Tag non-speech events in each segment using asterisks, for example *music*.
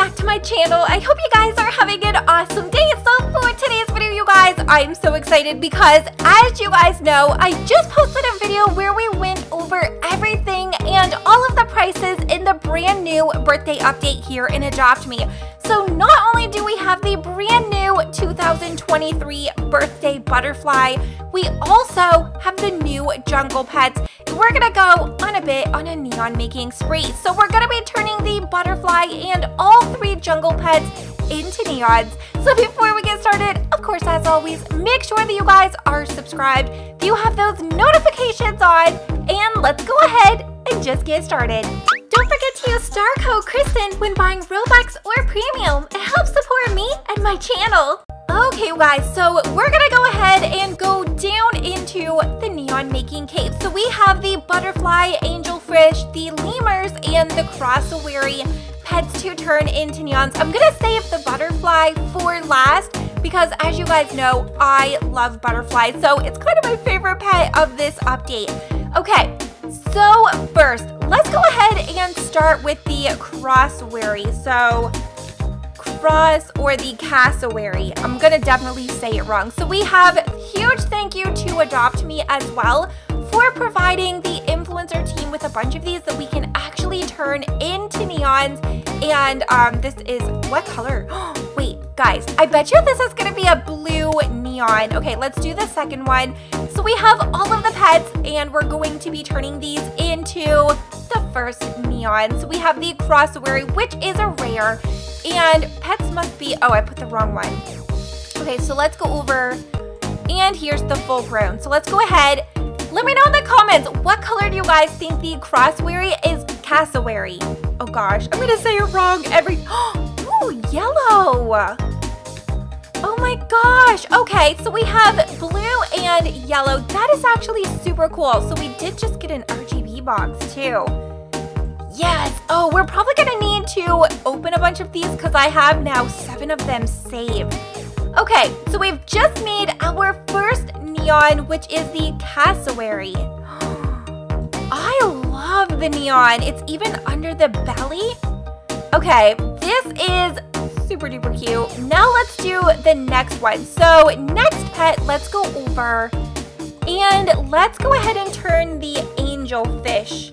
back to my channel. I hope you guys are having an awesome day. So for today's video, you guys, I'm so excited because as you guys know, I just posted a video where we went over everything and all of the prices in the brand new birthday update here in Adopt Me. So not only do we have the brand new 2023 birthday butterfly, we also have the new jungle pets. We're gonna go on a bit on a neon making spree. So we're gonna be turning the butterfly and all three jungle pets into neons. So before we get started, of course, as always, make sure that you guys are subscribed, you have those notifications on, and let's go ahead and just get started. Don't forget to use star code Krystin when buying Robux or Premium. It helps support me and my channel. Okay, guys, so we're gonna go ahead and go down into the neon making cave. So we have the butterfly, angelfish, the lemurs, and the cassowary pets to turn into neons. I'm gonna save the butterfly for last because as you guys know, I love butterflies. So it's kind of my favorite pet of this update. Okay, so first, let's go ahead and start with the cassowary. So cross or the cassowary. I'm gonna definitely say it wrong. So we have huge thank you to Adopt Me as well for providing the influencer team with a bunch of these that we can actually turn into neons. And um, this is, what color? *gasps* Wait, guys, I bet you this is gonna be a blue neon. Okay, let's do the second one. So we have all of the pets and we're going to be turning these into the first neon. So we have the cassowary, which is a rare. And pets must be, oh, I put the wrong one. Okay, so let's go over, and here's the full grown. So let's go ahead. Let me know in the comments, what color do you guys think the cassowary is cassowary? Oh gosh, I'm gonna say it wrong every, *gasps* ooh, yellow. Oh my gosh. Okay, so we have blue and yellow. That is actually super cool. So we did just get an RGB box too. Yes. Oh, we're probably to need to open a bunch of these because I have now seven of them saved. Okay, so we've just made our first neon, which is the cassowary. The neon. It's even under the belly. Okay, this is super duper cute. Now let's do the next one. So next pet, let's go over and let's go ahead and turn the angel fish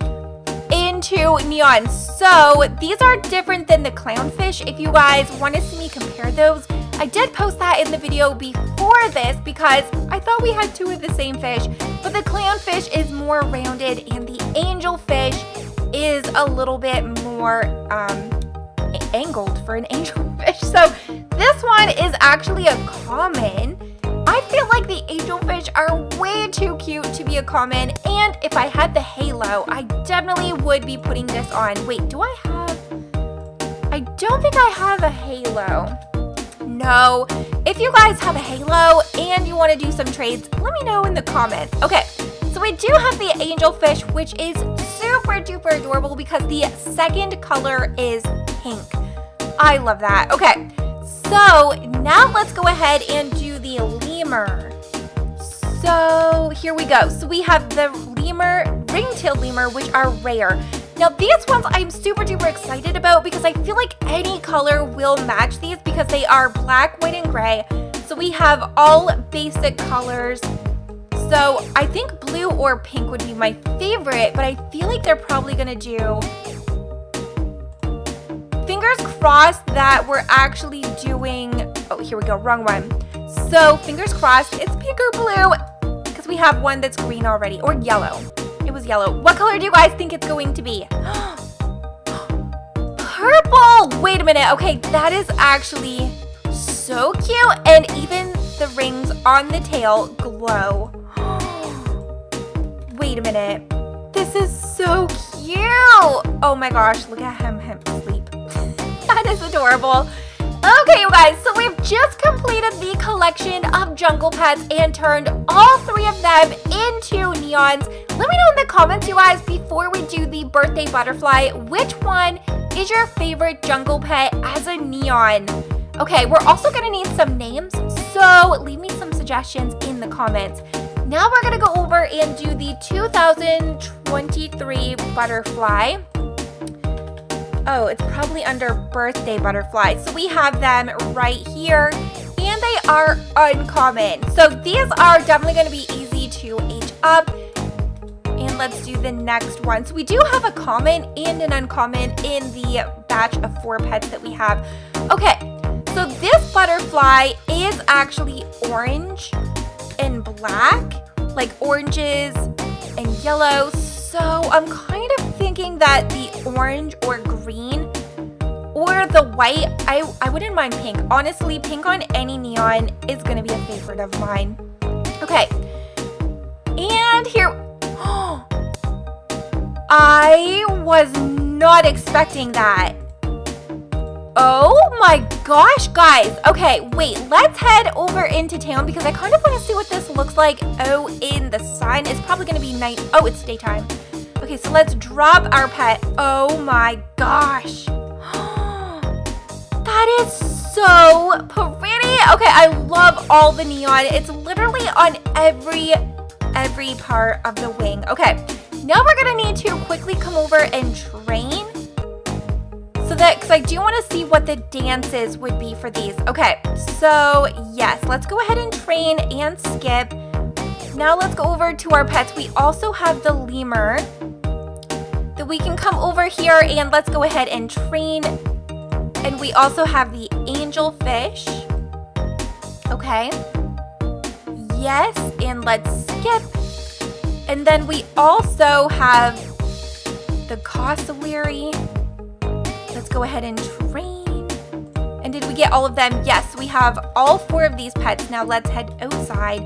into neon. So these are different than the clownfish. If you guys want to see me compare those, I did post that in the video before this because I thought we had two of the same fish, but the clownfish is more rounded and the angelfish is a little bit more um, angled for an *laughs* angelfish. So this one is actually a common. I feel like the angelfish are way too cute to be a common, and if I had the halo, I definitely would be putting this on. Wait, do I have... I don't think I have a halo. No. If you guys have a halo and you want to do some trades, let me know in the comments. Okay, so we do have the angelfish, which is super duper adorable because the second color is pink. I love that. Okay, so now let's go ahead and do the lemur. So here we go. So we have the lemur, ring-tailed lemur, which are rare. Now these ones I'm super duper excited about because I feel like any color will match these because they are black, white, and gray. So we have all basic colors. So I think blue or pink would be my favorite, but I feel like they're probably gonna do fingers crossed that we're actually doing, oh, here we go, wrong one. So fingers crossed it's pink or blue because we have one that's green already or yellow. It was yellow. What color do you guys think it's going to be? *gasps* Purple! Wait a minute. Okay, that is actually so cute. And even the rings on the tail glow. *gasps* Wait a minute. This is so cute. Oh my gosh, look at him, him sleep. *laughs* that is adorable. Okay, you guys, so we've just completed the collection of jungle pets and turned all three of them into neons. Let me know in the comments, you guys, before we do the birthday butterfly, which one is your favorite jungle pet as a neon? Okay, we're also gonna need some names, so leave me some suggestions in the comments. Now we're gonna go over and do the 2023 butterfly. Oh, it's probably under birthday butterfly. So we have them right here and they are uncommon. So these are definitely going to be easy to age up. And let's do the next one. So we do have a common and an uncommon in the batch of four pets that we have. Okay, so this butterfly is actually orange and black, like oranges and yellow. So I'm kind of thinking that the orange or green or the white, I, I wouldn't mind pink. Honestly, pink on any neon is gonna be a favorite of mine. Okay, and here, *gasps* I was not expecting that. Oh my gosh, guys. Okay, wait, let's head over into town because I kind of want to see what this looks like. Oh, in the sun. It's probably going to be night. Oh, it's daytime. Okay, so let's drop our pet. Oh my gosh. *gasps* that is so pretty. Okay, I love all the neon. It's literally on every, every part of the wing. Okay, now we're to need to quickly come over and train so that, because I do want to see what the dances would be for these. Okay, so yes, let's go ahead and train and skip. Now let's go over to our pets. We also have the lemur we can come over here and let's go ahead and train. And we also have the angel fish. Okay. Yes, and let's skip. And then we also have the cassowary Let's go ahead and train. And did we get all of them? Yes, we have all four of these pets. Now let's head outside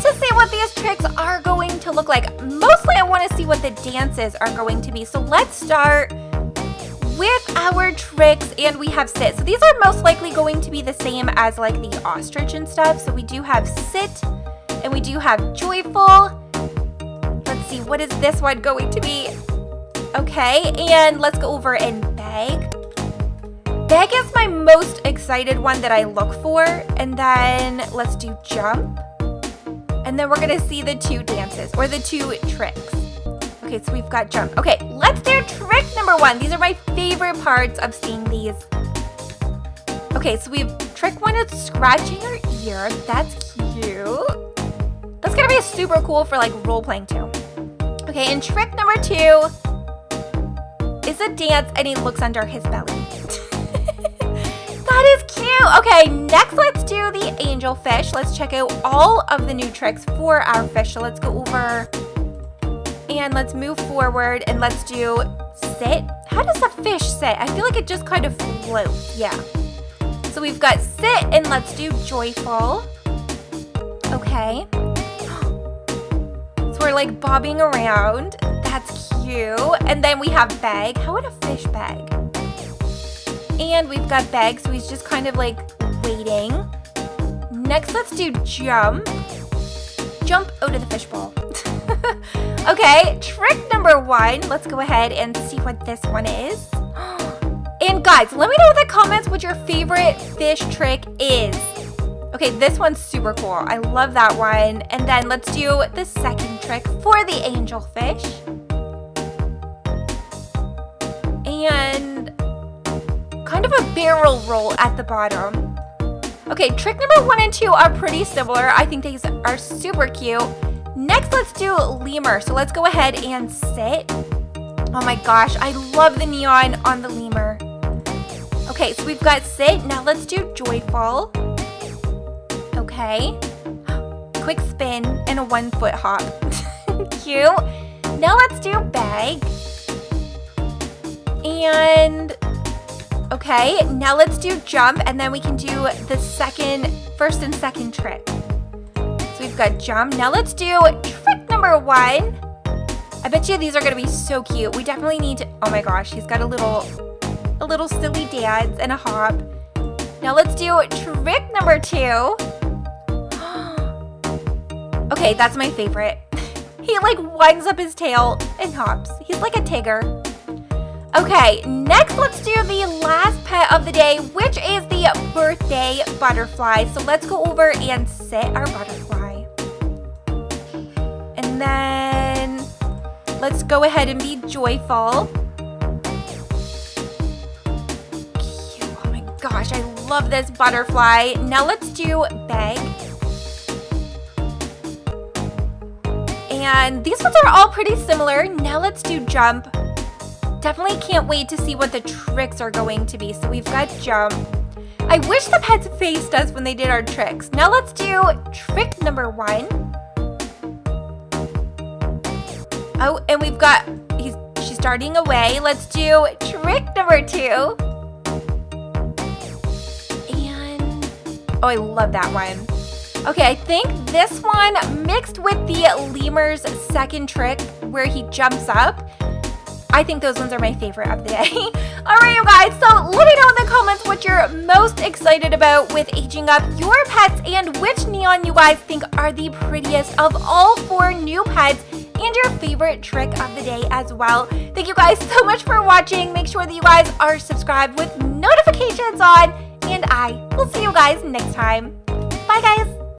to see what these tricks are going to look like. Mostly I want to see what the dances are going to be. So let's start with our tricks and we have sit. So these are most likely going to be the same as like the ostrich and stuff. So we do have sit and we do have joyful. Let's see, what is this one going to be? Okay, and let's go over and beg. Beg is my most excited one that I look for. And then let's do jump. And then we're gonna see the two dances or the two tricks. Okay, so we've got jump. Okay, let's do trick number one. These are my favorite parts of seeing these. Okay, so we've trick one is scratching her ear. That's cute. That's gonna be super cool for like role playing too. Okay, and trick number two is a dance and he looks under his belly. Okay, next let's do the angel fish. Let's check out all of the new tricks for our fish. So let's go over and let's move forward and let's do sit. How does a fish sit? I feel like it just kind of floats. Yeah. So we've got sit and let's do joyful. Okay. *gasps* So we're like bobbing around. That's cute. And then we have bag. How would a fish bag? And we've got bag, so he's just kind of like waiting. Next, let's do jump. Jump out of the fishbowl. *laughs* okay, trick number one. Let's go ahead and see what this one is. *gasps* And guys, let me know in the comments what your favorite fish trick is. Okay, this one's super cool. I love that one. And then let's do the second trick for the angelfish. And kind of a barrel roll at the bottom. Okay, trick number one and two are pretty similar. I think these are super cute. Next, let's do lemur. So let's go ahead and sit. Oh my gosh, I love the neon on the lemur. Okay, so we've got sit. Now let's do joyful. Okay. *gasps* Quick spin and a one foot hop. *laughs* Cute. Now let's do bag. And okay, now let's do jump and then we can do the second, first and second trick. So we've got jump. Now let's do trick number one. I bet you these are gonna be so cute. We definitely need to, oh my gosh, he's got a little, a little silly dance and a hop. Now let's do trick number two. *gasps* Okay, that's my favorite. *laughs* he like winds up his tail and hops. He's like a tiger. Okay, next let's do the last pet of the day, which is the birthday butterfly. So let's go over and sit our butterfly. And then let's go ahead and be joyful. Cute. Oh my gosh, I love this butterfly. Now let's do bag. And these ones are all pretty similar. Now let's do jump. Definitely can't wait to see what the tricks are going to be. So we've got jump. I wish the pets faced us when they did our tricks. Now let's do trick number one. Oh, and we've got, he's, she's starting away. Let's do trick number two. And, oh, I love that one. Okay, I think this one mixed with the lemur's second trick where he jumps up. I think those ones are my favorite of the day. *laughs* Alright you guys, so let me know in the comments what you're most excited about with aging up your pets and which neon you guys think are the prettiest of all four new pets and your favorite trick of the day as well. Thank you guys so much for watching. Make sure that you guys are subscribed with notifications on and I will see you guys next time. Bye guys!